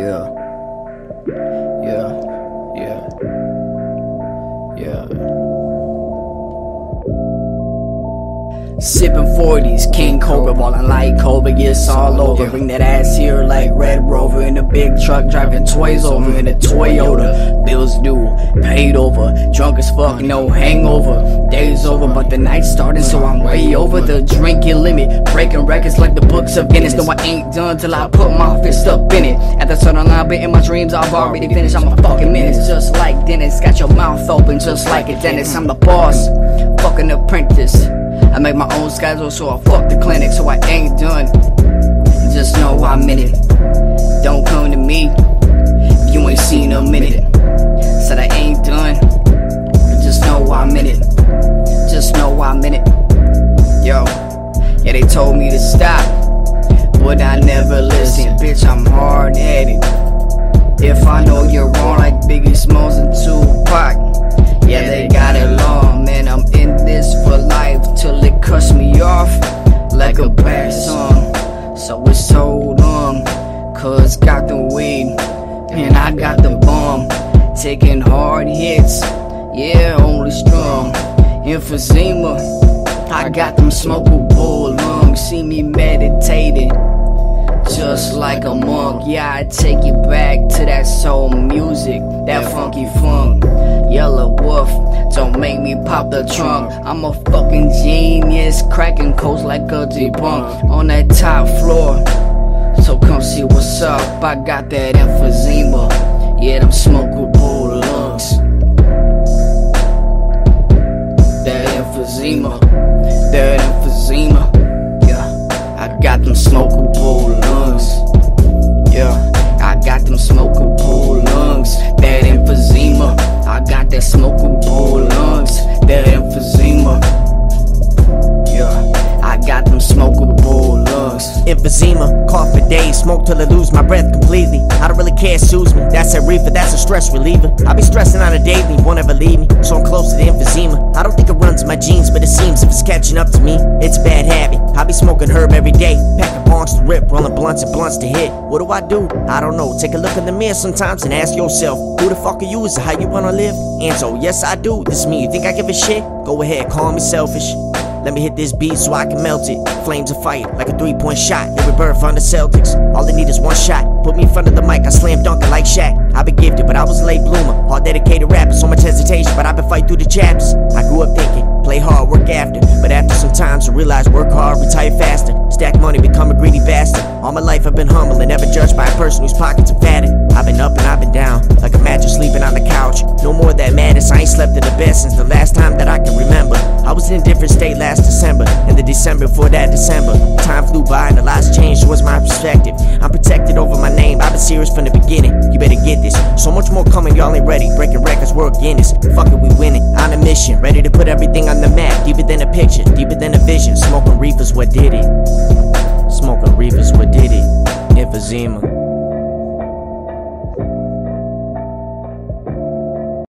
Yeah. Yeah. Yeah. Yeah. Sipping 40s, King Cobra, ballin' like Cobra, it's all over. Bring that ass here like Red Rover in a big truck, driving toys over in a Toyota. Bills due, paid over, drunk as fuck, no hangover. Days over, but the night's starting, so I'm way over the drinking limit. Breaking records like the books of Guinness. No, I ain't done till I put my fist up in it. At the sun line, but in my dreams, I've already finished. I'm a fucking menace, just like Dennis. Got your mouth open, just like a dentist. I'm the boss, fucking apprentice. I make my own schedule, so I fuck the clinic, so I ain't done. Told me to stop, but I never listened. Bitch, I'm hard headed. If I know you're wrong, like Biggie Smalls and Tupac, yeah, they got it long, man. I'm in this for life till it cuts me off like a bad song. So it's so long, cuz got the weed, and I got the bomb. Taking hard hits, yeah, only strong. Emphysema, I got them smokable lungs. See me meditating just like a monk. Yeah, I take you back to that soul music, that funky funk. Yelawolf, don't make me pop the trunk. I'm a fucking genius, cracking codes like a debunk on that top floor. So come see what's up. I got that emphysema, yeah, them smokable That smokable lungs. That emphysema, yeah, I got them smokable lungs. Emphysema, cough for days, smoke till I lose my breath completely. I don't really care, soothes me. That's a reefer, that's a stress reliever. I be stressing out a daily, won't ever leave me. So I'm close to the emphysema. I don't think it runs in my genes, but it seems if it's catching up to me, it's a bad habit. I be smoking herb every day, packing bongs to rip, rolling blunts and blunts to hit. What do I do? I don't know. Take a look in the mirror sometimes and ask yourself, who the fuck are you? Is it how you wanna live? Answer, yes I do. This is me. You think I give a shit? Go ahead, call me selfish. Let me hit this beat so I can melt it. Flames of fire, like a three point shot. Larry Bird on the Celtics. All they need is one shot. Put me in front of the mic, I slam dunk it like Shaq. i been gifted, but I was a late bloomer. Hard dedicated rapper, so much hesitation, but I've been fighting through the chapters. I grew up thinking, play hard, work after. But after some times, I realized work hard, retire faster. Stack money, become a greedy bastard. All my life I've been humble and never judged by a person whose pockets are fatted. I've been up and I've been down, like a mattress sleeping on the couch. No more of that madness, I ain't slept in the bed since the last time that I can remember. I was in a different state last December, and the December before that December. Time flew by and the last changed was my perspective. I'm protected over my name, I've been serious from the beginning. You better get this. So much more coming, y'all ain't ready. Breaking records, work Guinness. Fuck it, we a mission, ready to put everything on the map. Deeper than a picture, deeper than a vision. Smoking reefers, what did it? Smoking reefers, what did it? Emphysema.